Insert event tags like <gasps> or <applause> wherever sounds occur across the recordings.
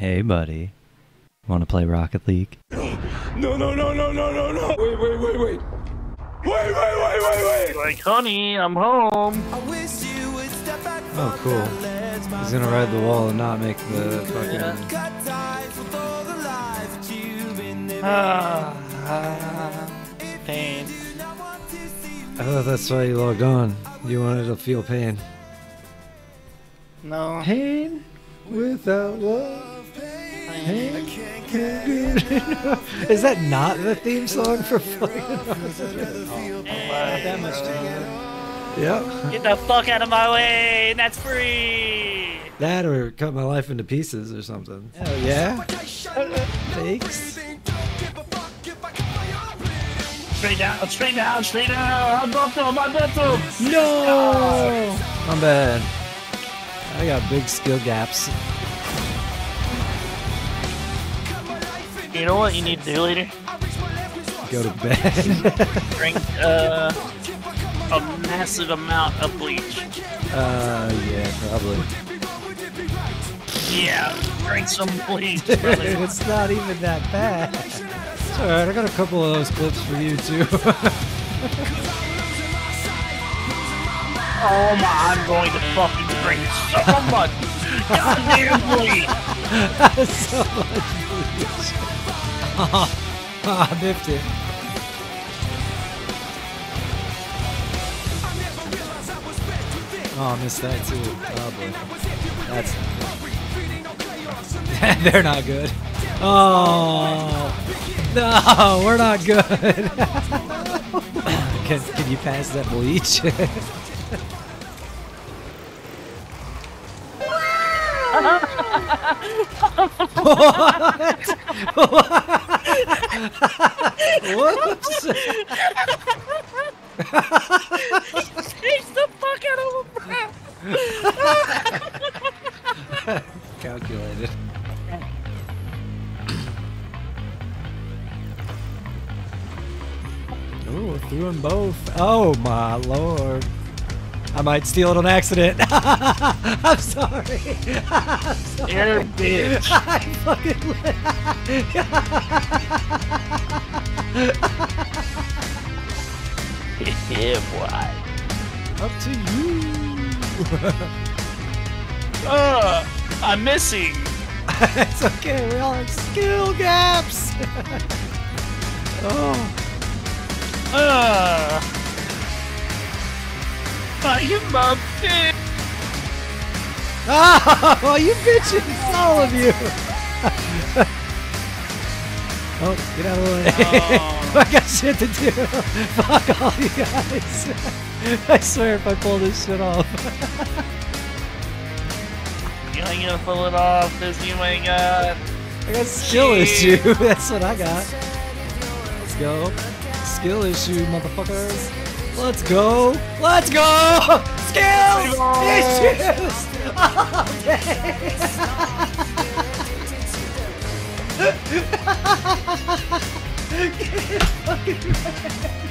Hey, buddy. Want to play Rocket League? <gasps> No, no, no, no, no, no, no. Wait, wait, wait, wait. Wait, wait, wait, wait, wait. Like, honey, I'm home. Oh, cool. He's gonna ride the wall and not make the fucking. Ah, pain. I thought that's why you logged on. You wanted to feel pain. No. Pain without love. Is that not the theme song for fucking? that much Yep. Get the fuck out of my way. and That's free. That or cut my life into pieces or something. Hell yeah. Thanks. Straight down, straight down, straight down. I'm bumped him, I'm. No! I'm bad. I got big skill gaps. You know what you need to do later? Go to bed. <laughs> Drink uh, a massive amount of bleach. uh, yeah, probably. Yeah, drink some bleach, <laughs> it's not even that bad. It's alright, I got a couple of those clips for you too. Oh my, I'm going to fucking drink so much <laughs> goddamn bleach. so much bleach. Ah, biffed it. Oh, I missed that too. Oh boy. That's. <laughs> They're not good. Oh. No, we're not good. <laughs> can, can you pass that bleach? <laughs> Whoops. Chase the fuck out of him. Calculated. Ooh, threw them both. Oh my lord. I might steal it on accident. <laughs> I'm sorry. <laughs> I'm sorry. You're a bitch. <laughs> I fucking yeah, boy. up to you. Uh, I'm missing. it's okay. We all have skill gaps. oh. Uh, I am a bitch. Oh, <laughs> you bitches, all of you. <laughs> oh, get out of the way. Oh. <laughs> I got shit to do. Fuck all you guys. I swear if I pull this shit off. You ain't gonna pull it off because you ain't got. I got skill Shit. issue. That's what I got. Let's go. Skill issue, motherfuckers. Let's go. Let's go. Skills issues.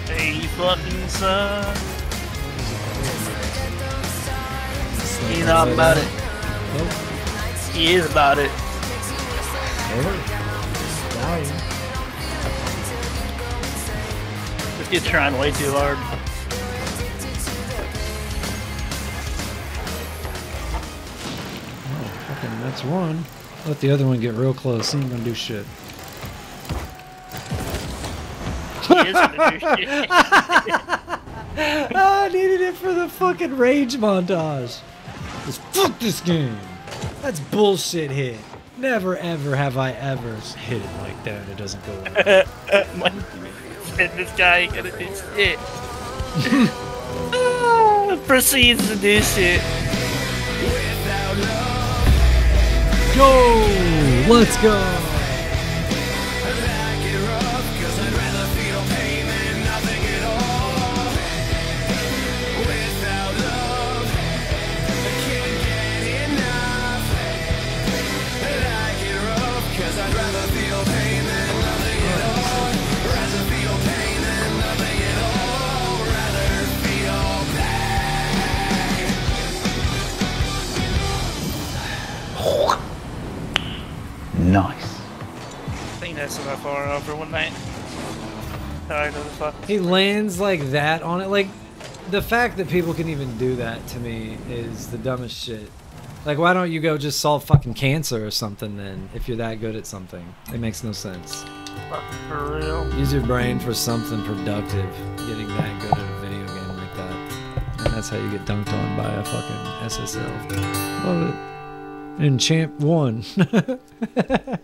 Hey, fucking son. He's not about it. Nope. He is about it. Dying. You're trying way too hard. Fucking that's one. Let the other one get real close. He ain't gonna do shit. He is gonna do <laughs> shit. I needed it for the fucking rage montage. Just fuck this game. That's bullshit hit. Never ever have I ever hit it like that. It doesn't go and <laughs> this guy ain't gonna do shit. <laughs> Proceeds to do shit. Go! Let's go! Nice. I think that's about far over one night. Tired of. He lands like that on it. Like, the fact that people can even do that to me is the dumbest shit. Like, why don't you go just solve fucking cancer or something then, if you're that good at something? It makes no sense. For real. Use your brain for something productive. Getting that good at a video game like that. And that's how you get dunked on by a fucking SSL. Love it. And champ won. <laughs>